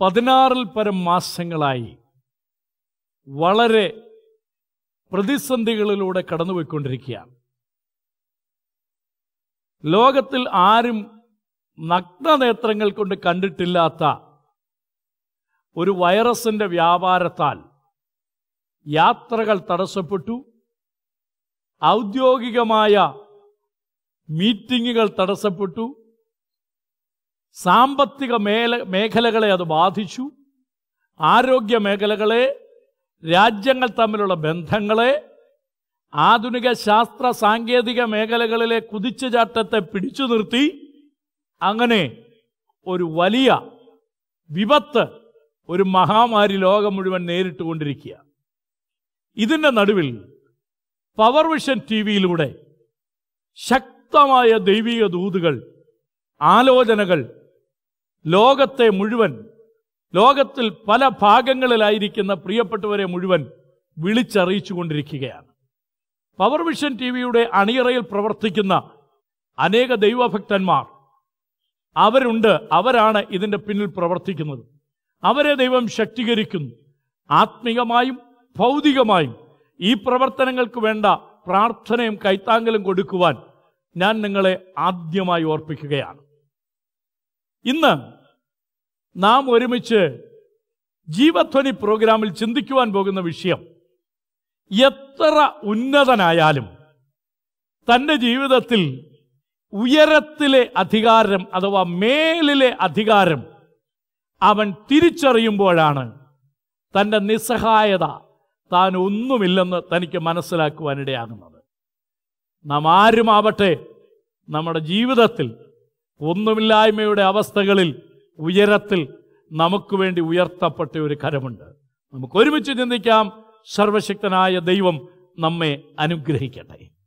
പതിനാറിൽ പരം മാസങ്ങളായി വളരെ പ്രതിസന്ധികളിലൂടെ കടന്നുപോയിക്കൊണ്ടിരിക്കുകയാണ്. ലോകത്തിൽ ആരും നഗ്നനേത്രങ്ങൾ കൊണ്ട് കണ്ടിട്ടില്ലാത്ത ഒരു വൈറസിന്റെ വ്യാപാരത്താൽ യാത്രകൾ തടസ്സപ്പെട്ടു. ഔദ്യോഗികമായ മീറ്റിങ്ങുകൾ തടസ്സപ്പെട്ടു. സാമ്പത്തിക മേല മേഖലകളെ അത് ബാധിച്ചു. ആരോഗ്യ മേഖലകളെ രാജ്യങ്ങൾ തമ്മിലുള്ള ബന്ധങ്ങളെ ആധുനിക ശാസ്ത്ര സാങ്കേതിക മേഖലകളിലെ കുതിച്ചുചാട്ടത്തെ പിടിച്ചു നിർത്തി. അങ്ങനെ ഒരു വലിയ വിപത്ത് ഒരു മഹാമാരി ലോകം മുഴുവൻ നേരിട്ടുകൊണ്ടിരിക്കുക ഇതിന്റെ നടുവിൽ പവർ വിഷൻ ടി വിയിലൂടെ ശക്തമായ ദൈവിക ദൂതുകൾ ആലോചനകൾ ലോകത്തെ മുഴുവൻ ലോകത്തിൽ പല ഭാഗങ്ങളിലായിരിക്കുന്ന പ്രിയപ്പെട്ടവരെ മുഴുവൻ വിളിച്ചറിയിച്ചു കൊണ്ടിരിക്കുകയാണ് പവർ വിഷൻ ടി വിയുടെ അണിയറയിൽ പ്രവർത്തിക്കുന്ന അനേക ദൈവഭക്തന്മാർ അവരുണ്ട് അവരാണ് ഇതിന്റെ പിന്നിൽ പ്രവർത്തിക്കുന്നത്. അവരെ ദൈവം ശക്തീകരിക്കുന്നു. ആത്മീകമായും ഭൗതികമായും ഈ പ്രവർത്തനങ്ങൾക്ക് വേണ്ട പ്രാർത്ഥനയും കൈത്താങ്കലും കൊടുക്കുവാൻ ഞാൻ നിങ്ങളെ ആദ്യമായി ഓർപ്പിക്കുകയാണ്. ഇന്ന് നാം ഒരുമിച്ച് ജീവധ്വനി പ്രോഗ്രാമിൽ ചിന്തിക്കുവാൻ പോകുന്ന വിഷയം എത്ര ഉന്നതനായാലും തന്റെ ജീവിതത്തിൽ ഉയരത്തിലെ അധികാരം അഥവാ മേലിലെ അധികാരം അവൻ തിരിച്ചറിയുമ്പോഴാണ് തന്റെ നിസ്സഹായത താൻ ഒന്നുമില്ലെന്ന് തനിക്ക് മനസ്സിലാക്കുവാനിടയാകുന്നത്. നാം ആരുമാവട്ടെ നമ്മുടെ ജീവിതത്തിൽ ഒന്നുമില്ലായ്മയുടെ അവസ്ഥകളിൽ ഉയരത്തിൽ നമുക്ക് വേണ്ടി ഉയർത്തപ്പെട്ട ഒരു കരമുണ്ട്. നമുക്ക് ഒരുമിച്ച് ചിന്തിക്കാം. സർവശക്തനായ ദൈവം നമ്മെ അനുഗ്രഹിക്കട്ടെ.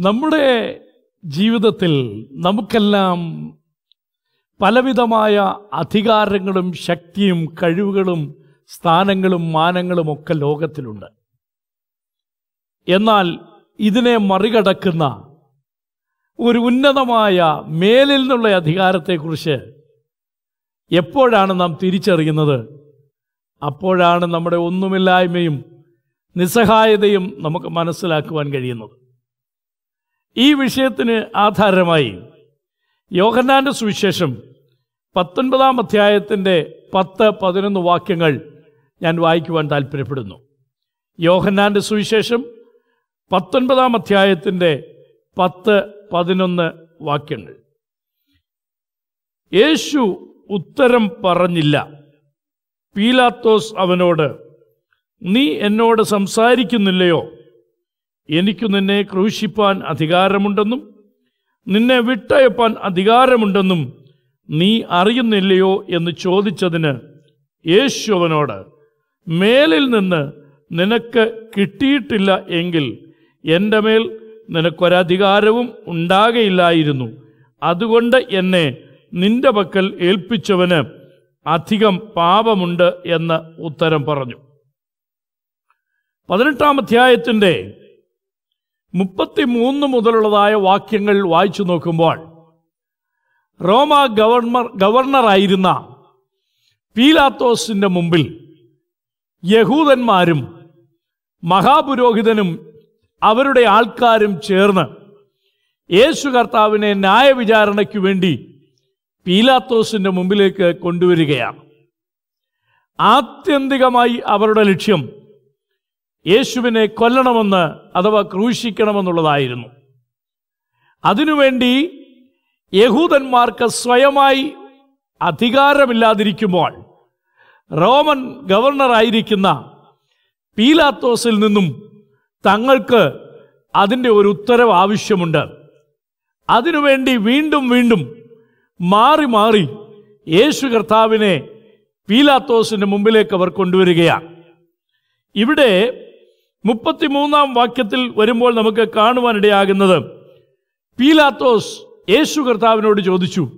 നമ്മുടെ ജീവിതത്തിൽ നമുക്കെല്ലാം പലവിധമായ അധികാരങ്ങളും ശക്തിയും കഴിവുകളും സ്ഥാനങ്ങളും മാനങ്ങളും ഒക്കെ ലോകത്തിലുണ്ട്. എന്നാൽ ഇതിനെ മറികടക്കുന്ന ഒരു ഉന്നതമായ മേലിൽ നിന്നുള്ള അധികാരത്തെക്കുറിച്ച് എപ്പോഴാണ് നാം തിരിച്ചറിയുന്നത്? അപ്പോഴാണ് നമ്മുടെ ഒന്നുമില്ലായ്മയും നിസ്സഹായതയും നമുക്ക് മനസ്സിലാക്കുവാൻ കഴിയുന്നത്. ഈ വിഷയത്തിന് ആധാരമായി യോഹന്നാന്റെ സുവിശേഷം പത്തൊൻപതാം അധ്യായത്തിന്റെ പത്ത് പതിനൊന്ന് വാക്യങ്ങൾ ഞാൻ വായിക്കുവാൻ താല്പര്യപ്പെടുന്നു യോഹന്നാന്റെ സുവിശേഷം പത്തൊൻപതാം അധ്യായത്തിന്റെ പത്ത് പതിനൊന്ന് വാക്യങ്ങൾ. യേശു ഉത്തരം പറഞ്ഞില്ല. പീലാത്തോസ് അവനോട് നീ എന്നോട് സംസാരിക്കുന്നില്ലയോ? എനിക്ക് നിന്നെ ക്രൂശിപ്പാൻ അധികാരമുണ്ടെന്നും നിന്നെ വിട്ടയപ്പാൻ അധികാരമുണ്ടെന്നും നീ അറിയുന്നില്ലയോ എന്ന് ചോദിച്ചതിന് യേശു അവനോട് മേലിൽ നിന്ന് നിനക്ക് കിട്ടിയിട്ടില്ല എങ്കിൽ എന്റെ മേൽ നിനക്കൊരധികാരവും ഉണ്ടാകയില്ലായിരുന്നു. അതുകൊണ്ട് എന്നെ നിന്റെ പക്കൽ ഏൽപ്പിച്ചവന് അധികം പാപമുണ്ട് എന്ന് ഉത്തരം പറഞ്ഞു. പതിനെട്ടാം അധ്യായത്തിന്റെ മുപ്പത്തിമൂന്ന് മുതലുള്ളതായ വാക്യങ്ങൾ വായിച്ചു നോക്കുമ്പോൾ റോമ ഗവർണർ ഗവർണറായിരുന്ന പീലാത്തോസിന്റെ മുമ്പിൽ യഹൂദന്മാരും മഹാപുരോഹിതനും അവരുടെ ആൾക്കാരും ചേർന്ന് യേശു കർത്താവിനെ ന്യായവിചാരണയ്ക്ക് വേണ്ടി പീലാത്തോസിന്റെ മുമ്പിലേക്ക് കൊണ്ടുവരികയാണ്. ആത്യന്തികമായി അവരുടെ ലക്ഷ്യം യേശുവിനെ കൊല്ലണമെന്ന് അഥവാ ക്രൂശിക്കണമെന്നുള്ളതായിരുന്നു. അതിനുവേണ്ടി യഹൂദന്മാർക്ക് സ്വയമായി അധികാരമില്ലാതിരിക്കുമ്പോൾ റോമൻ ഗവർണറായിരിക്കുന്ന പീലാത്തോസിൽ നിന്നും തങ്ങൾക്ക് അതിന്റെ ഒരു ഉത്തരവ് ആവശ്യമുണ്ട്. അതിനുവേണ്ടി വീണ്ടും വീണ്ടും മാറി മാറി യേശു കർത്താവിനെ പീലാത്തോസിന്റെ മുമ്പിലേക്ക് അവർ കൊണ്ടുവരികയാണ്. ഇവിടെ മുപ്പത്തിമൂന്നാം വാക്യത്തിൽ വരുമ്പോൾ നമുക്ക് കാണുവാനിടയാകുന്നത്. പീലാത്തോസ് യേശു കർത്താവിനോട് ചോദിച്ചു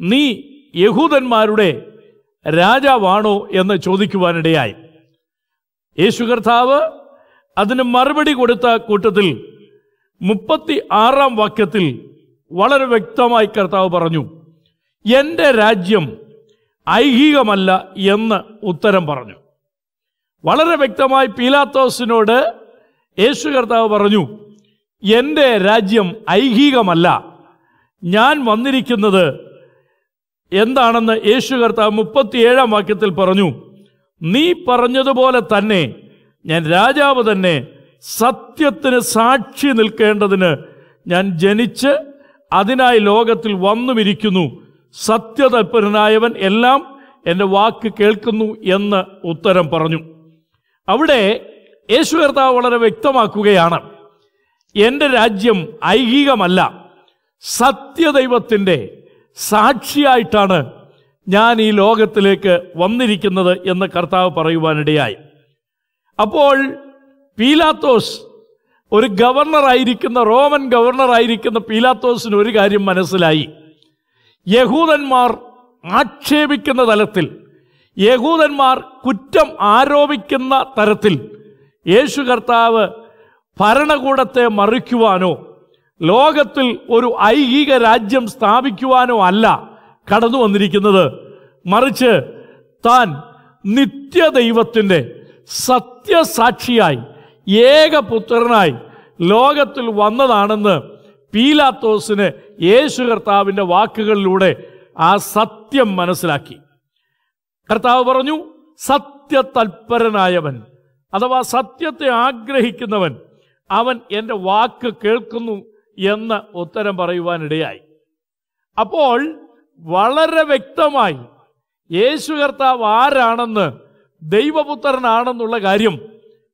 നീ യഹൂദന്മാരുടെ രാജാവാണോ? എന്ന് ചോദിക്കുവാനിടയായി. യേശു കർത്താവ് അതിന് മറുപടി കൊടുത്ത കൂട്ടത്തിൽ മുപ്പത്തി ആറാം വാക്യത്തിൽ വളരെ വ്യക്തമായി കർത്താവ് പറഞ്ഞു എന്റെ രാജ്യം ഐഹികമല്ല എന്ന് ഉത്തരം പറഞ്ഞു. വളരെ വ്യക്തമായി പീലാത്തോസിനോട് യേശു കർത്താവ് പറഞ്ഞു എന്റെ രാജ്യം ഐഹികമല്ല. ഞാൻ വന്നിരിക്കുന്നത് എന്താണെന്ന് യേശു കർത്താവ് മുപ്പത്തിയേഴാം വാക്യത്തിൽ പറഞ്ഞു നീ പറഞ്ഞതുപോലെ തന്നെ ഞാൻ രാജാവ് തന്നെ സത്യത്തിന് സാക്ഷി നിൽക്കേണ്ടതിന് ഞാൻ ജനിച്ച് അതിനായി ലോകത്തിൽ വന്നുമിരിക്കുന്നു. സത്യതൽപരനായവൻ എല്ലാം എന്റെ വാക്ക് കേൾക്കുന്നു എന്ന് ഉത്തരം പറഞ്ഞു. അവിടെ യേശു കർത്താവ് വളരെ വ്യക്തമാക്കുകയാണ് എന്റെ രാജ്യം ഐഹികമല്ല സത്യദൈവത്തിന്റെ സാക്ഷിയായിട്ടാണ് ഞാൻ ഈ ലോകത്തിലേക്ക് വന്നിരിക്കുന്നത് എന്ന് കർത്താവ് പറയുവാനിടയായി. അപ്പോൾ പീലാത്തോസ് ഒരു ഗവർണറായിരിക്കുന്ന റോമൻ ഗവർണറായിരിക്കുന്ന പീലാത്തോസിന് ഒരു കാര്യം മനസ്സിലായി. യഹൂദന്മാർ ആക്ഷേപിക്കുന്ന തലത്തിൽ യഹൂദന്മാർ കുറ്റം ആരോപിക്കുന്ന തരത്തിൽ യേശു കർത്താവ് ഭരണകൂടത്തെ മറിക്കുവാനോ ലോകത്തിൽ ഒരു ഐഹിക രാജ്യം സ്ഥാപിക്കുവാനോ അല്ല കടന്നു വന്നിരിക്കുന്നത്. മറിച്ച് താൻ നിത്യദൈവത്തിന്റെ സത്യസാക്ഷിയായി ഏകപുത്രനായി ലോകത്തിൽ വന്നതാണെന്ന് പീലാത്തോസിന് യേശു കർത്താവിന്റെ വാക്കുകളിലൂടെ ആ സത്യം മനസ്സിലാക്കി. കർത്താവ് പറഞ്ഞു സത്യതൽപരനായവൻ അഥവാ സത്യത്തെ ആഗ്രഹിക്കുന്നവൻ അവൻ എന്റെ വാക്ക് കേൾക്കുന്നു എന്ന് ഉത്തരം പറയുവാനിടയായി. അപ്പോൾ വളരെ വ്യക്തമായി യേശു കർത്താവ് ആരാണെന്ന് ദൈവപുത്രനാണെന്നുള്ള കാര്യം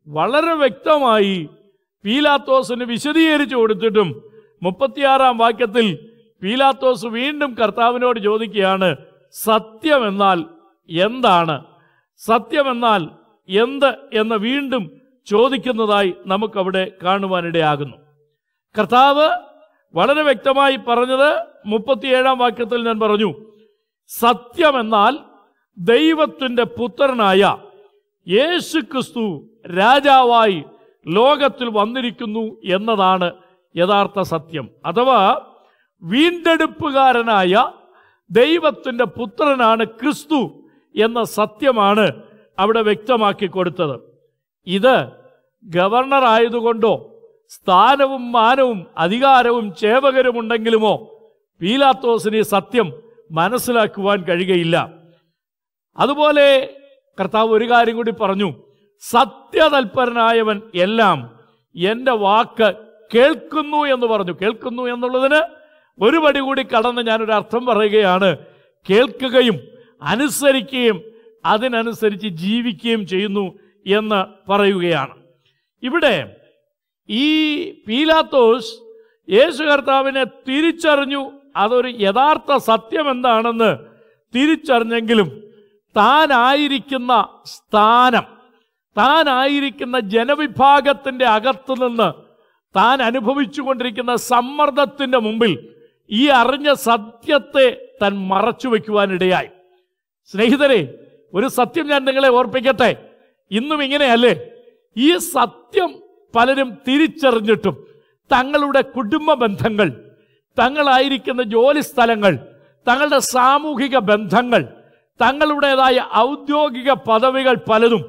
വളരെ വ്യക്തമായി പീലാത്തോസിന് വിശദീകരിച്ചു കൊടുത്തിട്ടും മുപ്പത്തിയാറാം വാക്യത്തിൽ പീലാത്തോസ് വീണ്ടും കർത്താവിനോട് ചോദിക്കുകയാണ് സത്യമെന്നാൽ എന്താണ് സത്യമെന്നാൽ എന്ത് എന്ന് വീണ്ടും ചോദിക്കുന്നതായി നമുക്കവിടെ കാണുവാനിടയാകുന്നു. കർത്താവ് വളരെ വ്യക്തമായി പറഞ്ഞത് മുപ്പത്തിയേഴാം വാക്യത്തിൽ ഞാൻ പറഞ്ഞു സത്യമെന്നാൽ ദൈവത്തിന്റെ പുത്രനായ യേശു ക്രിസ്തു രാജാവായി ലോകത്തിൽ വന്നിരിക്കുന്നു എന്നതാണ് യഥാർത്ഥ സത്യം. അഥവാ വീണ്ടെടുപ്പുകാരനായ ദൈവത്തിന്റെ പുത്രനാണ് ക്രിസ്തു. എന്ന സത്യമാണ് അവിടെ വ്യക്തമാക്കി കൊടുത്തത്. ഇത് ഗവർണർ ആയതുകൊണ്ടോ സ്ഥാനവും മാനവും അധികാരവും ചേവകരുമുണ്ടെങ്കിലുമോ പീലാത്തോസിന് സത്യം മനസ്സിലാക്കുവാൻ കഴിയുകയില്ല. അതുപോലെ കർത്താവ് ഒരു കാര്യം കൂടി പറഞ്ഞു സത്യതൽപരനായവൻ എല്ലാം എന്റെ വാക്ക് കേൾക്കുന്നു എന്ന് പറഞ്ഞു. കേൾക്കുന്നു എന്നുള്ളതിന് ഒരുപടി കൂടി കടന്ന് ഞാനൊരു അർത്ഥം പറയുകയാണ് കേൾക്കുകയും അനുസരിക്കുകയും അതിനനുസരിച്ച് ജീവിക്കുകയും ചെയ്യുന്നു എന്ന് പറയുകയാണ്. ഇവിടെ ഈ പീലാത്തോസ് യേശു കർത്താവിനെ തിരിച്ചറിഞ്ഞു. അതൊരു യഥാർത്ഥ സത്യം എന്താണെന്ന് തിരിച്ചറിഞ്ഞെങ്കിലും താനായിരിക്കുന്ന സ്ഥാനം താനായിരിക്കുന്ന ജനവിഭാഗത്തിന്റെ അകത്തു നിന്ന് താൻ അനുഭവിച്ചു കൊണ്ടിരിക്കുന്ന സമ്മർദ്ദത്തിന്റെ മുമ്പിൽ ഈ അറിഞ്ഞ സത്യത്തെ തൻ മറച്ചു വയ്ക്കുവാനിടയായി. സ്നേഹിതരെ ഒരു സത്യം ഞാൻ നിങ്ങളെ ഓർപ്പിക്കട്ടെ. ഇന്നും ഇങ്ങനെയല്ലേ? ഈ സത്യം പലരും തിരിച്ചറിഞ്ഞിട്ടും തങ്ങളുടെ കുടുംബ ബന്ധങ്ങൾ തങ്ങളായിരിക്കുന്ന ജോലി സ്ഥലങ്ങൾ തങ്ങളുടെ സാമൂഹിക ബന്ധങ്ങൾ തങ്ങളുടേതായ ഔദ്യോഗിക പദവികൾ പലതും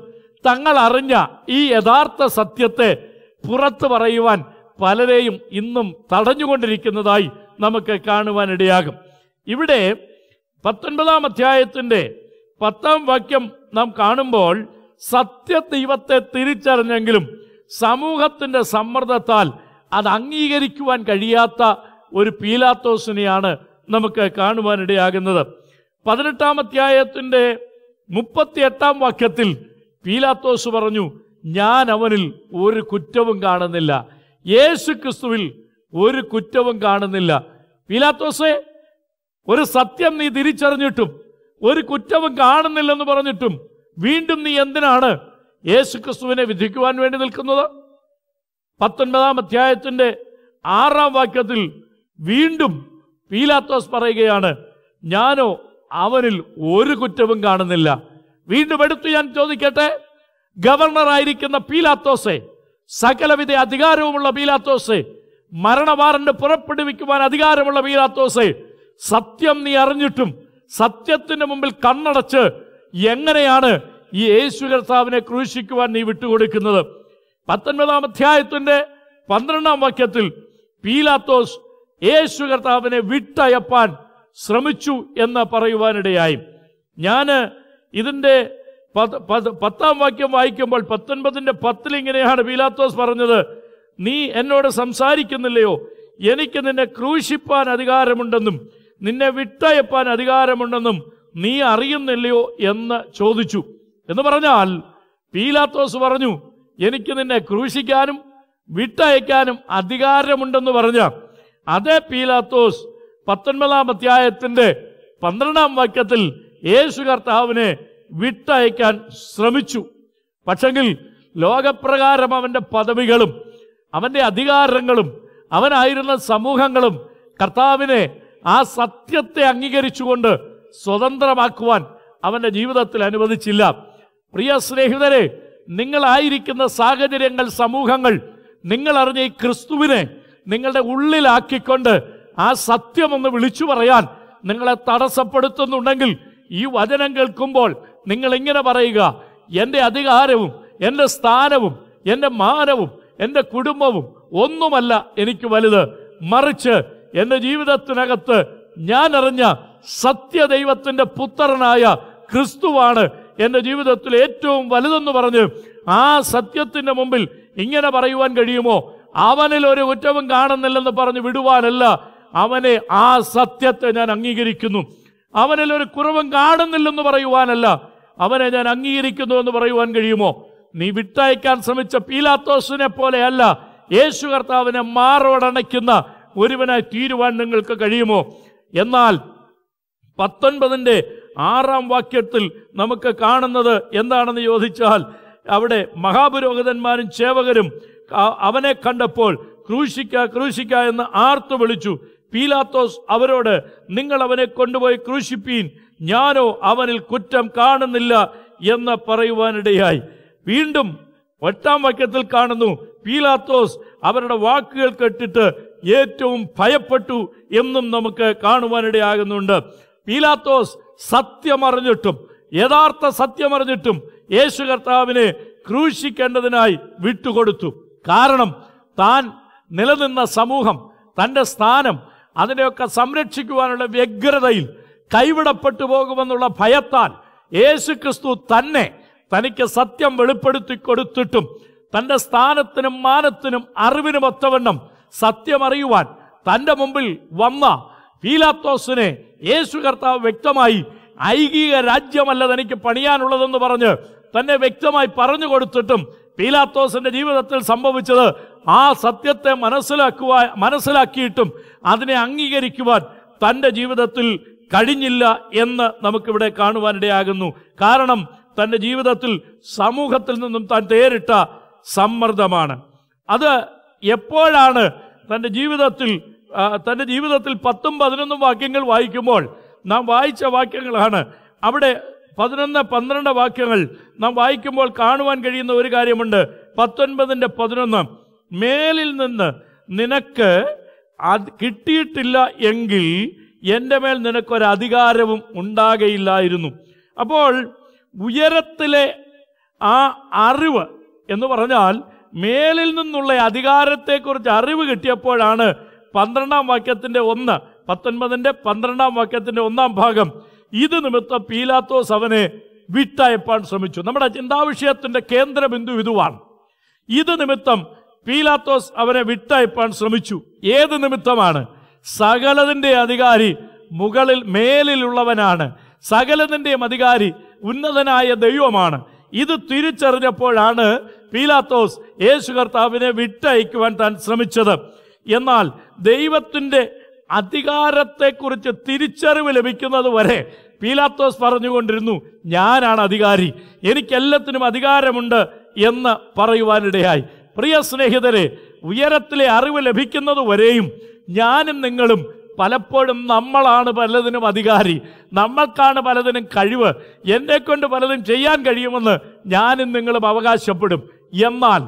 തങ്ങൾ അറിഞ്ഞ ഈ യഥാർത്ഥ സത്യത്തെ പുറത്തു പറയുവാൻ പലരെയും ഇന്നും തടഞ്ഞുകൊണ്ടിരിക്കുന്നതായി നമുക്ക് കാണുവാനിടയാകും. ഇവിടെ പത്തൊൻപതാം അധ്യായത്തിന്റെ പത്താം വാക്യം നാം കാണുമ്പോൾ സത്യ ദൈവത്തെ തിരിച്ചറിഞ്ഞെങ്കിലും സമൂഹത്തിന്റെ സമ്മർദ്ദത്താൽ അത് അംഗീകരിക്കുവാൻ കഴിയാത്ത ഒരു പീലാത്തോസിനെയാണ് നമുക്ക് കാണുവാനിടയാകുന്നത്. പതിനെട്ടാം അധ്യായത്തിന്റെ മുപ്പത്തിയെട്ടാം വാക്യത്തിൽ പീലാത്തോസ് പറഞ്ഞു ഞാൻ അവനിൽ ഒരു കുറ്റവും കാണുന്നില്ല. യേശു ക്രിസ്തുവിൽ ഒരു കുറ്റവും കാണുന്നില്ല. പീലാത്തോസെ ഒരു സത്യം നീ തിരിച്ചറിഞ്ഞിട്ടും ഒരു കുറ്റവും കാണുന്നില്ലെന്ന് പറഞ്ഞിട്ടും വീണ്ടും നീ എന്തിനാണ് യേശു ക്രിസ്തുവിനെ വിധിക്കുവാൻ വേണ്ടി നിൽക്കുന്നത്? പത്തൊൻപതാം അധ്യായത്തിന്റെ ആറാം വാക്യത്തിൽ വീണ്ടും പീലാത്തോസ് പറയുകയാണ് ഞാനോ അവനിൽ ഒരു കുറ്റവും കാണുന്നില്ല. വീണ്ടും എടുത്തു ഞാൻ ചോദിക്കട്ടെ? ഗവർണറായിരിക്കുന്ന പീലാത്തോസെ സകലവിധ അധികാരവുമുള്ള പീലാത്തോസെ മരണവാറന്റ് പുറപ്പെടുവിക്കുവാൻ അധികാരമുള്ള പീലാത്തോസെ സത്യം നീ അറിഞ്ഞിട്ടും സത്യത്തിന്റെ മുമ്പിൽ കണ്ണടച്ച് എങ്ങനെയാണ് ഈ യേശു കർത്താവിനെ ക്രൂശിക്കുവാൻ നീ വിട്ടുകൊടുക്കുന്നത്? പത്തൊൻപതാം അധ്യായത്തിന്റെ പന്ത്രണ്ടാം വാക്യത്തിൽ പീലാത്തോസ് യേശു കർത്താവിനെ വിട്ടയപ്പാൻ ശ്രമിച്ചു എന്ന് പറയുവാനിടയായി. ഞാൻ ഇതിന്റെ പത് പത്- പത്താം വാക്യം വായിക്കുമ്പോൾ പത്തൊൻപതിന്റെ പത്തിൽ ഇങ്ങനെയാണ് പീലാത്തോസ് പറഞ്ഞത്. നീ എന്നോട് സംസാരിക്കുന്നില്ലയോ? എനിക്ക് നിന്നെ ക്രൂശിപ്പാൻ അധികാരമുണ്ടെന്നും നിന്നെ വിട്ടയപ്പാൻ അധികാരമുണ്ടെന്നും നീ അറിയുന്നില്ലയോ എന്ന് ചോദിച്ചു. എന്ന് പറഞ്ഞാൽ പീലാത്തോസ് പറഞ്ഞു എനിക്ക് നിന്നെ ക്രൂശിക്കാനും വിട്ടയക്കാനും അധികാരമുണ്ടെന്ന് പറഞ്ഞ അതേ പീലാത്തോസ് പത്തൊൻപതാം അധ്യായത്തിന്റെ പന്ത്രണ്ടാം വാക്യത്തിൽ യേശു കർത്താവിനെ വിട്ടയക്കാൻ ശ്രമിച്ചു. പക്ഷെങ്കിൽ ലോകപ്രകാരം അവന്റെ പദവികളും അവന്റെ അധികാരങ്ങളും അവനായിരുന്ന സമൂഹങ്ങളും കർത്താവിനെ ആ സത്യത്തെ അംഗീകരിച്ചുകൊണ്ട് സ്വതന്ത്രമാക്കുവാൻ അവന്റെ ജീവിതത്തിൽ അനുവദിച്ചില്ല. പ്രിയ സ്നേഹിതരെ നിങ്ങളായിരിക്കുന്ന സാഹചര്യങ്ങൾ സമൂഹങ്ങൾ നിങ്ങൾ അറിഞ്ഞ ഈ ക്രിസ്തുവിനെ നിങ്ങളുടെ ഉള്ളിലാക്കിക്കൊണ്ട് ആ സത്യമൊന്ന് വിളിച്ചു പറയാൻ നിങ്ങളെ തടസ്സപ്പെടുത്തുന്നുണ്ടെങ്കിൽ ഈ വചനം കേൾക്കുമ്പോൾ നിങ്ങൾ ഇങ്ങനെ പറയുക എന്റെ അധികാരവും എന്റെ സ്ഥാനവും എന്റെ മാനവും എന്റെ കുടുംബവും ഒന്നുമല്ല എനിക്ക് വലുത്. മറിച്ച് എന്റെ ജീവിതത്തിനകത്ത് ഞാൻ അറിഞ്ഞ സത്യദൈവത്തിന്റെ പുത്രനായ ക്രിസ്തുവാണ് എന്റെ ജീവിതത്തിൽ ഏറ്റവും വലുതെന്ന് പറഞ്ഞ് ആ സത്യത്തിന്റെ മുമ്പിൽ ഇങ്ങനെ പറയുവാൻ കഴിയുമോ? അവനിൽ ഒരു കുറ്റവും കാണുന്നില്ലെന്ന് പറഞ്ഞ് വിടുവാനല്ല. അവനെ ആ സത്യത്തെ ഞാൻ അംഗീകരിക്കുന്നു. അവനിൽ ഒരു കുറവും കാണുന്നില്ലെന്ന് പറയുവാനല്ല. അവനെ ഞാൻ അംഗീകരിക്കുന്നു എന്ന് പറയുവാൻ കഴിയുമോ? നീ വിട്ടയക്കാൻ ശ്രമിച്ച പീലാത്തോസിനെ പോലെയല്ല. യേശു കർത്താവിനെ മാറോടണയ്ക്കുന്ന ഒരുവനായി തീരുവാൻ നിങ്ങൾക്ക് കഴിയുമോ? എന്നാൽ പത്തൊൻപതിന്റെ ആറാം വാക്യത്തിൽ നമുക്ക് കാണുന്നത് എന്താണെന്ന് ചോദിച്ചാൽ അവിടെ മഹാപുരോഹിതന്മാരും ചേവകരും അവനെ കണ്ടപ്പോൾ ക്രൂശിക്ക ക്രൂശിക്ക എന്ന് ആർത്തു വിളിച്ചു. പീലാത്തോസ് അവരോട് നിങ്ങൾ അവനെ കൊണ്ടുപോയി ക്രൂശിപ്പീൻ ഞാനോ അവനിൽ കുറ്റം കാണുന്നില്ല എന്ന് പറയുവാനിടയായി. വീണ്ടും എട്ടാം വാക്യത്തിൽ കാണുന്നു പീലാത്തോസ് അവരുടെ വാക്കുകൾ കേട്ടിട്ട് ഏറ്റവും ഭയപ്പെട്ടു എന്നും നമുക്ക് കാണുവാനിടയാകുന്നുണ്ട്. പീലാത്തോസ് സത്യമറിഞ്ഞിട്ടും യഥാർത്ഥ സത്യമറിഞ്ഞിട്ടും യേശു കർത്താവിനെ ക്രൂശിക്കേണ്ടതിനായി വിട്ടുകൊടുത്തു. കാരണം താൻ നിലനിന്ന സമൂഹം തന്റെ സ്ഥാനം അതിനെയൊക്കെ സംരക്ഷിക്കുവാനുള്ള വ്യഗ്രതയിൽ കൈവിടപ്പെട്ടു പോകുമെന്നുള്ള ഭയത്താൽ യേശു ക്രിസ്തു തന്നെ തനിക്ക് സത്യം വെളിപ്പെടുത്തി കൊടുത്തിട്ടും തന്റെ സ്ഥാനത്തിനും മാനത്തിനും അറിവിനും ഒത്തവണ്ണം സത്യമറിയുവാൻ തന്റെ മുമ്പിൽ വന്ന പീലാത്തോസിനെ യേശു കർത്താവ് വ്യക്തമായി ഐകിക രാജ്യമല്ല തനിക്ക് പണിയാനുള്ളതെന്ന് പറഞ്ഞ് തന്നെ വ്യക്തമായി പറഞ്ഞു കൊടുത്തിട്ടും പീലാത്തോസിന്റെ ജീവിതത്തിൽ സംഭവിച്ചത് ആ സത്യത്തെ മനസ്സിലാക്കുവാൻ മനസ്സിലാക്കിയിട്ടും അതിനെ അംഗീകരിക്കുവാൻ തന്റെ ജീവിതത്തിൽ കഴിഞ്ഞില്ല എന്ന് നമുക്കിവിടെ കാണുവാനിടയാകുന്നു. കാരണം തന്റെ ജീവിതത്തിൽ സമൂഹത്തിൽ നിന്നും താൻ നേരിട്ട സമ്മർദ്ദമാണ്. അത് എപ്പോഴാണ് തന്റെ ജീവിതത്തിൽ തന്റെ ജീവിതത്തിൽ പത്തും പതിനൊന്നും വാക്യങ്ങൾ വായിക്കുമ്പോൾ നാം വായിച്ച വാക്യങ്ങളാണ്. അവിടെ പതിനൊന്ന് പന്ത്രണ്ട് വാക്യങ്ങൾ നാം വായിക്കുമ്പോൾ കാണുവാൻ കഴിയുന്ന ഒരു കാര്യമുണ്ട്. പത്തൊൻപതിന്റെ പതിനൊന്ന് മേലിൽ നിന്ന് നിനക്ക് അത് കിട്ടിയിട്ടില്ല എങ്കിൽ എന്റെ മേൽ നിനക്കൊരു അധികാരവും ഉണ്ടാകയില്ലായിരുന്നു. അപ്പോൾ ഉയരത്തിലെ ആ അറിവ് എന്ന് പറഞ്ഞാൽ മേലിൽ നിന്നുള്ള അധികാരത്തെക്കുറിച്ച് അറിവ് കിട്ടിയപ്പോഴാണ് പന്ത്രണ്ടാം വാക്യത്തിന്റെ ഒന്ന് പത്തൊൻപതിന്റെ പന്ത്രണ്ടാം വാക്യത്തിന്റെ ഒന്നാം ഭാഗം ഇത് നിമിത്തം പീലാത്തോസ് അവനെ വിട്ടയപ്പാൻ ശ്രമിച്ചു. നമ്മുടെ ചിന്താവിഷയത്തിന്റെ കേന്ദ്ര ബിന്ദു ഇതുവാണ്. ഇത് നിമിത്തം പീലാത്തോസ് അവനെ വിട്ടയപ്പാൻ ശ്രമിച്ചു. ഏത് നിമിത്തമാണ്? സകലതിന്റെ അധികാരി മുകളിൽ മേലിലുള്ളവനാണ്. സകലതിന്റെയും അധികാരി ഉന്നതനായ ദൈവമാണ്. ഇത് തിരിച്ചറിഞ്ഞപ്പോഴാണ് പീലാത്തോസ് യേശു കർത്താവിനെ വിട്ടയക്കുവാൻ താൻ ശ്രമിച്ചത്. എന്നാൽ ദൈവത്തിന്റെ അധികാരത്തെക്കുറിച്ച് തിരിച്ചറിവ് ലഭിക്കുന്നത് വരെ പീലാത്തോസ് പറഞ്ഞുകൊണ്ടിരുന്നു ഞാനാണ് അധികാരി. എനിക്കെല്ലാത്തിനും അധികാരമുണ്ട് എന്ന് പറയുവാനിടയായി. പ്രിയ സ്നേഹിതരെ ഉയരത്തിലെ അറിവ് ലഭിക്കുന്നത് വരെയും ഞാനും നിങ്ങളും പലപ്പോഴും നമ്മളാണ് പലതിനും അധികാരി. നമ്മൾക്കാണ് പലതിനും കഴിവ്. എന്നെക്കൊണ്ട് പലതും ചെയ്യാൻ കഴിയുമെന്ന് ഞാനും നിങ്ങളും അവകാശപ്പെടും. എന്നാൽ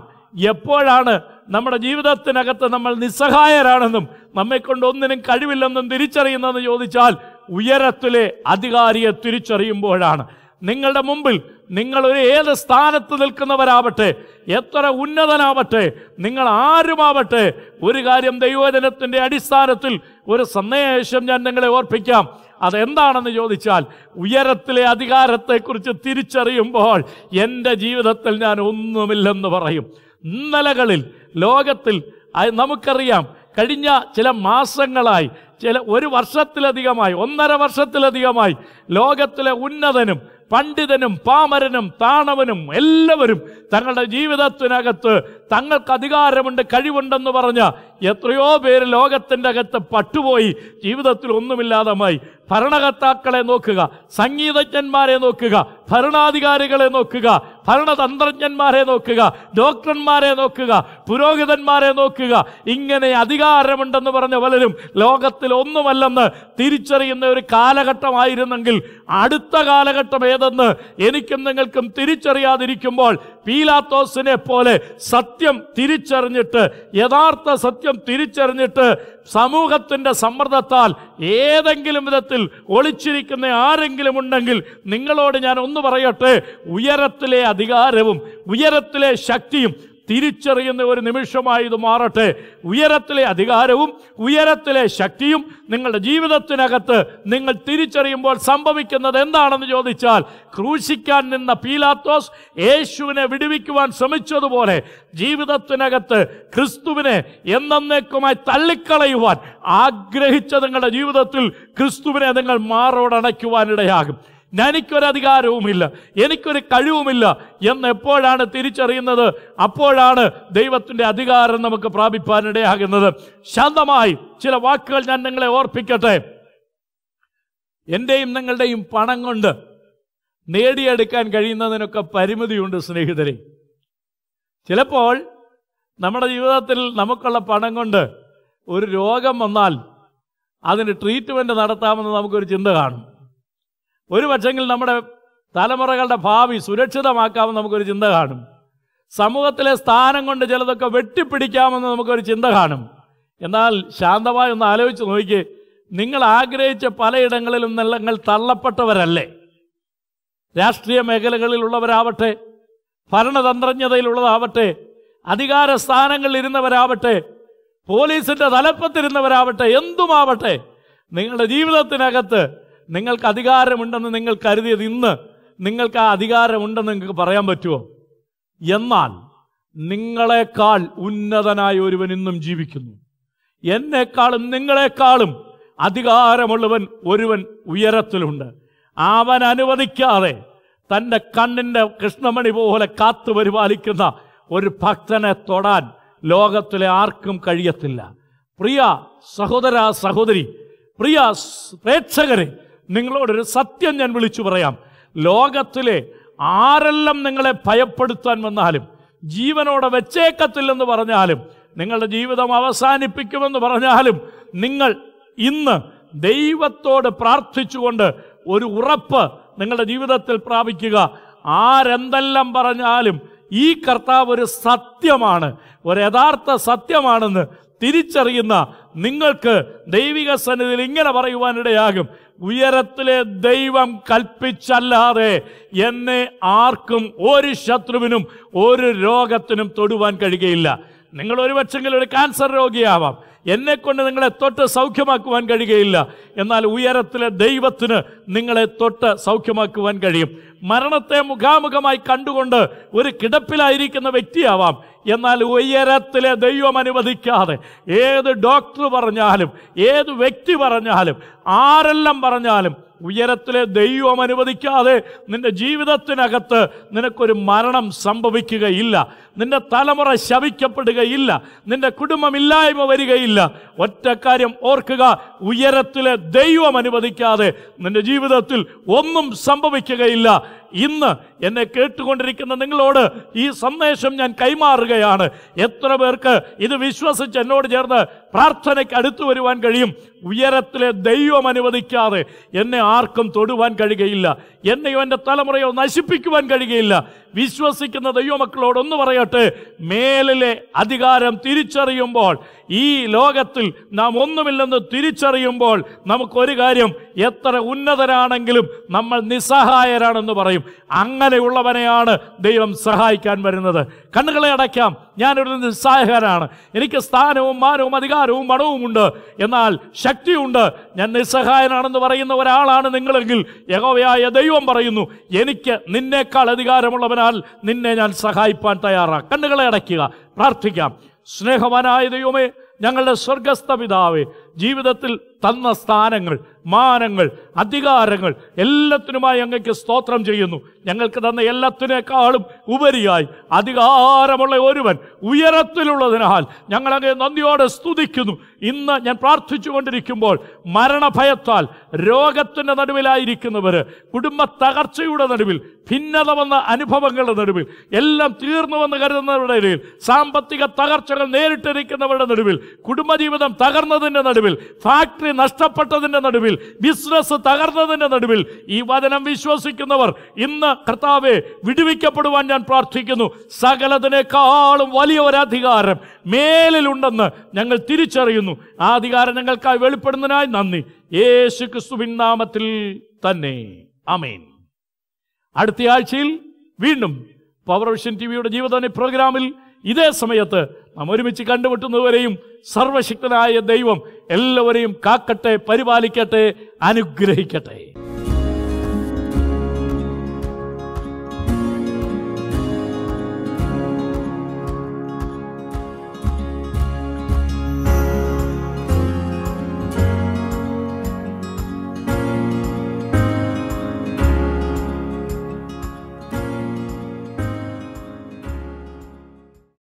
എപ്പോഴാണ് നമ്മുടെ ജീവിതത്തിനകത്ത് നമ്മൾ നിസ്സഹായരാണെന്നും നമ്മെക്കൊണ്ട് ഒന്നിനും കഴിവില്ലെന്നും തിരിച്ചറിയുന്നതെന്ന് ചോദിച്ചാൽ ഉയരത്തിലെ അധികാരിയെ തിരിച്ചറിയുമ്പോഴാണ്. നിങ്ങളുടെ മുമ്പിൽ നിങ്ങൾ ഒരു ഏത് സ്ഥാനത്ത് നിൽക്കുന്നവരാവട്ടെ എത്ര ഉന്നതനാവട്ടെ നിങ്ങൾ ആരുമാവട്ടെ ഒരു കാര്യം ദൈവജനത്തിന്റെ അടിസ്ഥാനത്തിൽ ഒരു സന്ദേശം ഞാൻ നിങ്ങളെ ഓർപ്പിക്കാം. അതെന്താണെന്ന് ചോദിച്ചാൽ ഉയരത്തിലെ അധികാരത്തെക്കുറിച്ച് തിരിച്ചറിയുമ്പോൾ എന്റെ ജീവിതത്തിൽ ഞാൻ ഒന്നുമില്ലെന്ന് പറയും. ഇന്നലകളിൽ ലോകത്തിൽ നമുക്കറിയാം കഴിഞ്ഞ ചില മാസങ്ങളായി ചില ഒരു വർഷത്തിലധികമായി ഒന്നര വർഷത്തിലധികമായി ലോകത്തിലെ ഉന്നതനും പണ്ഡിതനും പാമരനും താണവനും എല്ലാവരും തങ്ങളുടെ ജീവിതത്തിനകത്ത് തങ്ങൾക്ക് അധികാരമുണ്ട് കഴിവുണ്ടെന്ന് പറഞ്ഞ എത്രയോ പേര് ലോകത്തിന്റെ അകത്ത് പട്ടുപോയി ജീവിതത്തിൽ ഒന്നുമില്ലാതമായി ഭരണകർത്താക്കളെ നോക്കുക സംഗീതജ്ഞന്മാരെ നോക്കുക ഭരണാധികാരികളെ നോക്കുക ഭരണതന്ത്രജ്ഞന്മാരെ നോക്കുക ഡോക്ടർമാരെ നോക്കുക പുരോഹിതന്മാരെ നോക്കുക. ഇങ്ങനെ അധികാരമുണ്ടെന്ന് പറഞ്ഞ പലരും ലോകത്തിൽ ഒന്നുമല്ലെന്ന് തിരിച്ചറിയുന്ന ഒരു കാലഘട്ടമായിരുന്നെങ്കിൽ അടുത്ത കാലഘട്ടം ഏതെന്ന് എനിക്കും നിങ്ങൾക്കും തിരിച്ചറിയാതിരിക്കുമ്പോൾ പീലാത്തോസിനെ പോലെ സത്യം തിരിച്ചറിഞ്ഞിട്ട് യഥാർത്ഥ സത്യം തിരിച്ചറിഞ്ഞിട്ട് സമൂഹത്തിന്റെ സമ്മർദ്ദത്താൽ ഏതെങ്കിലും വിധത്തിൽ ഒളിച്ചിരിക്കുന്ന ആരെങ്കിലും ഉണ്ടെങ്കിൽ നിങ്ങളോട് ഞാൻ ഒന്ന് പറയട്ടെ. ഉയരത്തിലെ അധികാരവും ഉയരത്തിലെ ശക്തിയും തിരിച്ചറിയുന്ന ഒരു നിമിഷമായി ഇത് മാറട്ടെ. ഉയരത്തിലെ അധികാരവും ഉയരത്തിലെ ശക്തിയും നിങ്ങളുടെ ജീവിതത്തിനകത്ത് നിങ്ങൾ തിരിച്ചറിയുമ്പോൾ സംഭവിക്കുന്നത് എന്താണെന്ന് ചോദിച്ചാൽ ക്രൂശിക്കാൻ നിന്ന പീലാത്തോസ് യേശുവിനെ വിടുവിക്കുവാൻ ശ്രമിച്ചതുപോലെ ജീവിതത്തിനകത്ത് ക്രിസ്തുവിനെ എന്നേക്കുമായി തള്ളിക്കളയുവാൻ ആഗ്രഹിച്ച നിങ്ങളുടെ ജീവിതത്തിൽ ക്രിസ്തുവിനെ നിങ്ങൾ മാറോടണയ്ക്കുവാനിടയാകും. എനിക്കൊരധികാരവുമില്ല എനിക്കൊരു കഴിവുമില്ല എന്ന് എപ്പോഴാണ് തിരിച്ചറിയുന്നത്? അപ്പോഴാണ് ദൈവത്തിന്റെ അധികാരം നമുക്ക് പ്രാപിപ്പാനിടയാകുന്നത്. ശാന്തമായി ചില വാക്കുകൾ ഞാൻ നിങ്ങളെ ഓർപ്പിക്കട്ടെ. എന്റെയും നിങ്ങളുടെയും പണം കൊണ്ട് നേടിയെടുക്കാൻ കഴിയുന്നതിനൊക്കെ പരിമിതിയുണ്ട് സ്നേഹിതരെ. ചിലപ്പോൾ നമ്മുടെ ജീവിതത്തിൽ നമുക്കുള്ള പണം കൊണ്ട് ഒരു രോഗം വന്നാൽ അതിന് ട്രീറ്റ്മെന്റ് നടത്താമെന്ന് നമുക്കൊരു ചിന്ത കാണും. ഒരു പക്ഷെങ്കിൽ നമ്മുടെ തലമുറകളുടെ ഭാവി സുരക്ഷിതമാക്കാമെന്ന് നമുക്കൊരു ചിന്ത കാണും. സമൂഹത്തിലെ സ്ഥാനം കൊണ്ട് ചിലതൊക്കെ വെട്ടിപ്പിടിക്കാമെന്ന് നമുക്കൊരു ചിന്ത കാണും. എന്നാൽ ശാന്തമായി ഒന്ന് ആലോചിച്ച് നോക്കി നിങ്ങൾ ആഗ്രഹിച്ച പലയിടങ്ങളിലും നിങ്ങൾ തള്ളപ്പെട്ടവരല്ലേ? രാഷ്ട്രീയ മേഖലകളിലുള്ളവരാവട്ടെ ഭരണതന്ത്രജ്ഞതയിലുള്ളതാവട്ടെ അധികാര സ്ഥാനങ്ങളിൽ ഇരുന്നവരാവട്ടെ പോലീസിന്റെ തലപ്പത്തിരുന്നവരാവട്ടെ എന്തുമാവട്ടെ നിങ്ങളുടെ ജീവിതത്തിനകത്ത് നിങ്ങൾക്ക് അധികാരമുണ്ടെന്ന് നിങ്ങൾ കരുതിയത് ഇന്ന് നിങ്ങൾക്ക് ആ അധികാരമുണ്ടെന്ന് നിങ്ങൾക്ക് പറയാൻ പറ്റുമോ? എന്നാൽ നിങ്ങളെക്കാൾ ഉന്നതനായ ഒരുവൻ ഇന്നും ജീവിക്കുന്നു. എന്നെക്കാളും നിങ്ങളെക്കാളും അധികാരമുള്ളവൻ ഒരുവൻ ഉയരത്തിലുണ്ട്. അവൻ അനുവദിക്കാതെ തന്റെ കണ്ണിന്റെ കൃഷ്ണമണി പോലെ കാത്തു പരിപാലിക്കുന്ന ഒരു ഭക്തനെ തൊടാൻ ലോകത്തിലെ ആർക്കും കഴിയത്തില്ല. പ്രിയ സഹോദര സഹോദരി പ്രിയ പ്രേക്ഷകരെ നിങ്ങളോടൊരു സത്യം ഞാൻ വിളിച്ചു പറയാം. ലോകത്തിലെ ആരെല്ലാം നിങ്ങളെ ഭയപ്പെടുത്താൻ വന്നാലും ജീവനോടെ വെച്ചേക്കത്തില്ലെന്ന് പറഞ്ഞാലും നിങ്ങളുടെ ജീവിതം അവസാനിപ്പിക്കുമെന്ന് പറഞ്ഞാലും നിങ്ങൾ ഇന്ന് ദൈവത്തോട് പ്രാർത്ഥിച്ചുകൊണ്ട് ഒരു ഉറപ്പ് നിങ്ങളുടെ ജീവിതത്തിൽ പ്രാപിക്കുക. ആരെന്തെല്ലാം പറഞ്ഞാലും ഈ കർത്താവ് ഒരു സത്യമാണ് ഒരു യഥാർത്ഥ സത്യമാണെന്ന് തിരിച്ചറിയുന്ന നിങ്ങൾക്ക് ദൈവിക സന്നിധിയിൽ ഇങ്ങനെ പറയുവാനിടയാകും. ഉയരത്തിലെ ദൈവം കൽപ്പിച്ചല്ലാതെ എന്നെ ആർക്കും ഒരു ശത്രുവിനും ഒരു രോഗത്തിനും തൊടുവാൻ കഴിയുകയില്ല. നിങ്ങൾ ഒരു പക്ഷെങ്കിൽ ഒരു ക്യാൻസർ രോഗിയാവാം. എന്നെ കൊണ്ട് നിങ്ങളെ തൊട്ട് സൗഖ്യമാക്കുവാൻ കഴിയുകയില്ല. എന്നാൽ ഉയരത്തിലെ ദൈവത്തിന് നിങ്ങളെ തൊട്ട് സൗഖ്യമാക്കുവാൻ കഴിയും. മരണത്തെ മുഖാമുഖമായി കണ്ടുകൊണ്ട് ഒരു കിടപ്പിലായിരിക്കുന്ന വ്യക്തിയാവാം. എന്നാൽ ഉയരത്തിലെ ദൈവം അനുവദിക്കാതെ ഏത് ഡോക്ടർ പറഞ്ഞാലും ഏത് വ്യക്തി പറഞ്ഞാലും ആരെല്ലാം പറഞ്ഞാലും ഉയരത്തിലെ ദൈവം അനുവദിക്കാതെ നിന്റെ ജീവിതത്തിനകത്ത് നിനക്കൊരു മരണം സംഭവിക്കുകയില്ല. നിന്റെ തലമുറ ശവിക്കപ്പെടുകയില്ല. നിന്റെ കുടുംബമില്ലായ്മ വരികയില്ല. ഒറ്റ കാര്യം ഓർക്കുക ഉയരത്തിലെ ദൈവം അനുവദിക്കാതെ നിന്റെ ജീവിതത്തിൽ ഒന്നും സംഭവിക്കുകയില്ല. ഇന്ന് എന്നെ കേട്ടുകൊണ്ടിരിക്കുന്ന നിങ്ങളോട് ഈ സന്ദേശം ഞാൻ കൈമാറുകയാണ്. എത്ര പേർക്ക് ഇത് വിശ്വസിച്ച് എന്നോട് ചേർന്ന് പ്രാർത്ഥനയ്ക്ക് അടുത്തു വരുവാൻ കഴിയും? ഉയരത്തിലെ ദൈവം അനുവദിക്കാതെ എന്നെ ആർക്കും തൊടുവാൻ കഴിയുകയില്ല. എന്നെയോ എന്റെ തലമുറയോ നശിപ്പിക്കുവാൻ കഴിയുകയില്ല. വിശ്വസിക്കുന്ന ദൈവമക്കളോട് ഒന്ന് പറയട്ടെ. മേലിലെ അധികാരം തിരിച്ചറിയുമ്പോൾ ഈ ലോകത്തിൽ നാം ഒന്നുമില്ലെന്ന് തിരിച്ചറിയുമ്പോൾ നമുക്കൊരു കാര്യം എത്ര ഉന്നതരാണെങ്കിലും നമ്മൾ നിസ്സഹായരാണെന്ന് പറയും. അങ്ങനെയുള്ളവനെയാണ് ദൈവം സഹായിക്കാൻ വരുന്നത്. കണ്ണുകളെ അടയ്ക്കാം. ഞാനൊരു നിസ്സഹായകനാണ്. എനിക്ക് സ്ഥാനവും മാനവും അധികാരവും പണവുമുണ്ട് എന്നാൽ ശക്തിയുണ്ട്. ഞാൻ നിസ്സഹായനാണെന്ന് പറയുന്ന ഒരാളാണ് നിങ്ങളെങ്കിൽ യഹോവയായ ദൈവം പറയുന്നു എനിക്ക് നിന്നേക്കാൾ അധികാരമുള്ളവനാൽ നിന്നെ ഞാൻ സഹായിപ്പാൻ തയ്യാറാണ് കണ്ണുകളെ അടയ്ക്കുക. പ്രാർത്ഥിക്കാം. സ്നേഹവാനായ ദൈവമേ ഞങ്ങളുടെ സ്വർഗസ്ഥ പിതാവേ ജീവിതത്തിൽ തന്ന സ്ഥാനങ്ങൾ മാനങ്ങൾ അധികാരങ്ങൾ എല്ലാത്തിനുമായി അങ്ങക്ക് സ്തോത്രം ചെയ്യുന്നു. ഞങ്ങൾക്ക് തന്ന എല്ലാത്തിനേക്കാളും ഉപരിയായി അധികാരമുള്ള ഒരുവൻ ഉയരത്തിലുള്ളതിനാൽ ഞങ്ങൾ അങ്ങേ നന്ദിയോടെ സ്തുതിക്കുന്നു. ഇന്ന് ഞാൻ പ്രാർത്ഥിച്ചുകൊണ്ടിരിക്കുമ്പോൾ മരണഭയത്താൽ രോഗത്തിന്റെ നടുവിലായിരിക്കുന്നവർ കുടുംബ തകർച്ചയുടെ നടുവിൽ ഭിന്നത വന്ന അനുഭവങ്ങളുടെ നടുവിൽ എല്ലാം തീർന്നുവെന്ന് കരുതുന്നവരുടെ ഇടയിൽ സാമ്പത്തിക തകർച്ചകൾ നേരിട്ടിരിക്കുന്നവരുടെ നടുവിൽ കുടുംബജീവിതം തകർന്നതിന്റെ നടുവിൽ ഫാക്ടറി നഷ്ടപ്പെട്ടതിന്റെ നടുവിൽ ബിസിനസ് തകർന്നതിന്റെ നടുവിൽ ഈ വചനം വിശ്വസിക്കുന്നവർ ഇന്ന് കർത്താവെ വിടുവിക്കപ്പെടുവാൻ ഞാൻ പ്രാർത്ഥിക്കുന്നു. സകലതിനേക്കാളും വലിയ ഒരധികാരം മേലിലുണ്ടെന്ന് ഞങ്ങൾ തിരിച്ചറിയുന്നു. ആ അധികാരം ഞങ്ങൾക്കായി വെളിപ്പെടുന്നതിനായി നന്ദി. യേശു ക്രിസ്തുവിൻ നാമത്തിൽ തന്നെ. അമേൻ അടുത്ത ആഴ്ചയിൽ വീണ്ടും പവർ വിഷൻ ടി വിയുടെ ജീവധാനി പ്രോഗ്രാമിൽ ഇതേ സമയത്ത് നാം ഒരുമിച്ച് കണ്ടുമുട്ടുന്നവരെയും സർവശക്തനായ ദൈവം എല്ലാവരെയും കാക്കട്ടെ പരിപാലിക്കട്ടെ അനുഗ്രഹിക്കട്ടെ.